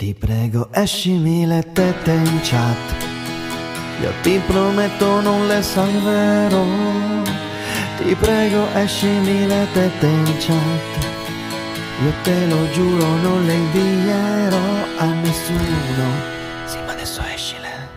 Ti prego escimi le tette in chat. Io ti prometto non le salverò. Ti prego escimi le tette in chat. Io te lo giuro non le invierò a nessuno. Sì ma adesso escile.